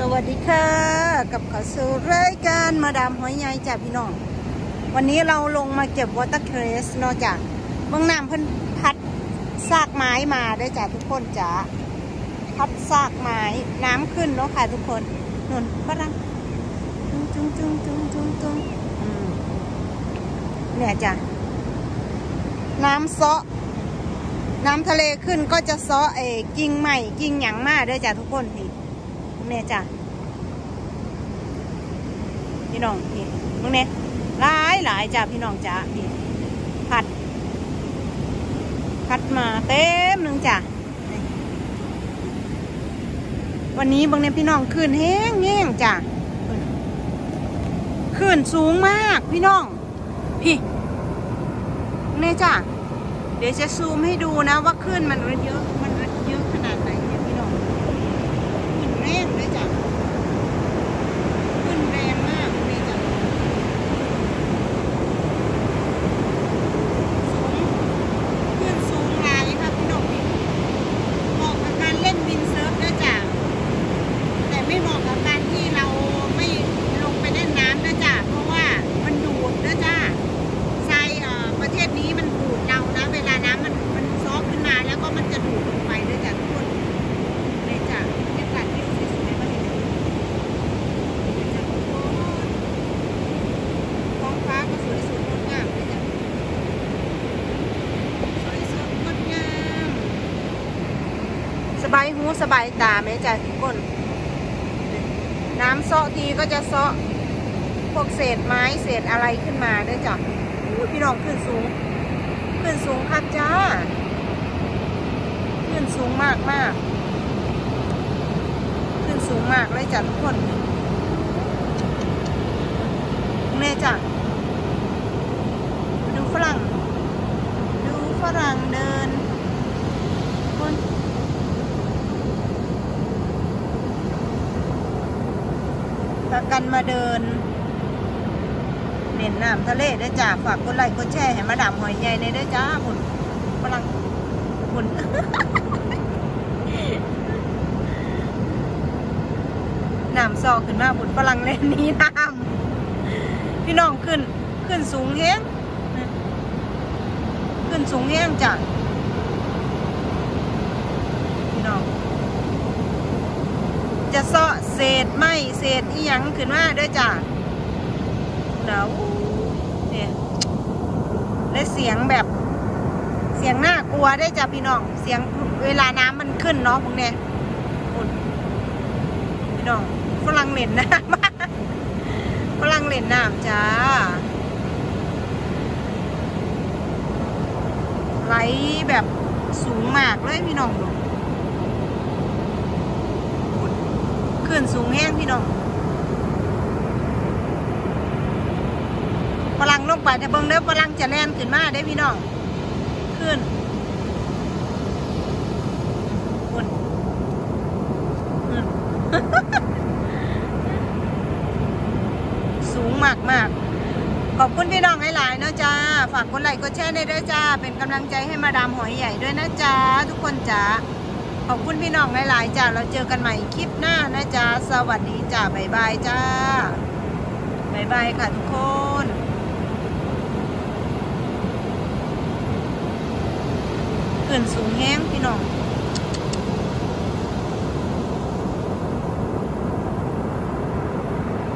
สวัสดีค่ะ กับข้าสู่รายการมาดามหอยใหญ่จ้ะพี่น้อง วันนี้เราลงมาเก็บวอเตอร์เครสนอกจากเบื้องน้ำเพิ่นพัดซากไม้มาได้จ้ะทุกคนจ้ะพัดซากไม้น้ำขึ้นเนาะค่ะทุกคนนุ่นฝรั่งจุ้งจุ้งจุ้งจุ้งจุ้งจุ้งเนี่ยจ้ะน้ำเซาะน้ำทะเลขึ้นก็จะเซาะเอกิ่งใหม่กิ่งหยังมาเด้จ้ะทุกคนนี่ เนี่ยจ้ะพี่น้องนี่ตรงเนี้หลายหลายจ้ะพี่น้องจ้ะนี่พัดพัดมาเต็มหนึ่งจ้ะวันนี้บางเนี่ยพี่น้องขึ้นแห้งแห้งจ้ะขึ้นสูงมากพี่น้อง พี่เนี่ยจ้ะเดี๋ยวจะซูมให้ดูนะว่าขึ้นมันเยอะ มันเยอะขนาดไหนเนี่ยพี่น้องขึ้นแรงเลยจ้ะขึ้นแรงมากเลยจ้ะสูงขึ้นสูงหลายครับพี่น้องนี่เหมาะกับการเล่นวินเซิร์ฟด้วยจ้ะแต่ไม่เหมาะกับการที่เราไม่ลงไปเล่นน้ำด้วยจ้ะเพราะว่ามันดูดด้วยจ้ะ ทรายเอ่อประเทศนี้มันดูดเรานะ เวลาน้ำมันมันซอกขึ้นมาแล้วก็มันจะดูดลงไปด้วยจ้ะทุกคนเลยจ้ะบรรยากาศที่สวยๆมาเห็นเลยจ้ะทุกคนท้องฟ้าก็สวยสดงดงามเลยจ้ะสวยสดงดงามสบายหูสบายตาไหมจ้ะทุกคน น้ำเซาะทีก็จะเซาะพวกเศษไม้เศษอะไรขึ้นมาด้วยจ้ะพี่น้องขึ้นสูง ขึ้นสูงคักจ้า ขึ้นสูงมากมากขึ้นสูงมากเลยจ้ะทุกคนเน่จ้ะดูฝรั่ง ดูฝรั่งเดินพากันมาเดินเน้นน้ำทะเลด้วยจ้าฝากกดไลค์กดแชร์ให้มาดามหอยใหญ่ในด้วยจ้าผุนฝรั่งผุนน้ำซอกขึ้นมาผุนฝรั่งเล่นนี้น้ำพี่น้องขึ้นขึ้นสูงแห้งขึ้นสูงแห้งจ้ะพี่น้องจะซาะ เศษไม้เศษอีหยังขึ้นมาด้วยจ้ะหนาวเนี่ยและเสียงแบบเสียงน่ากลัวได้จ้ะพี่น้อง เสียงเวลาน้ำมันขึ้นเนาะพวกเนี้ยพี่น้องฝรั่งเล่นน้ำฝรั่งเล่นน้ำจ้าไหลแบบสูงมากเลยพี่น้องดูอุ่น ขึ้นสูงแห้งพี่น้องฝรั่งลงไปแต่เบิ่งเด้อฝรั่งจะแล่นขึ้นมาได้พี่น้อง ขึ้นคุณขึ้นสูงมากมากขอบคุณพี่น้องหลายๆเนาะจ้าฝากกดไลค์กดแชร์ในด้วยจ้า เป็นกำลังใจให้มาดามหอยใหญ่ด้วยนะจ้าทุกคนจ้า ขอบคุณพี่น้องหลายๆจ้าเราเจอกันใหม่คลิปหน้านะจ้าสวัสดีจ้าบ๊ายบายจ้าบ๊ายบายค่ะทุกคนขึ้นสูงแห้งพี่น้อง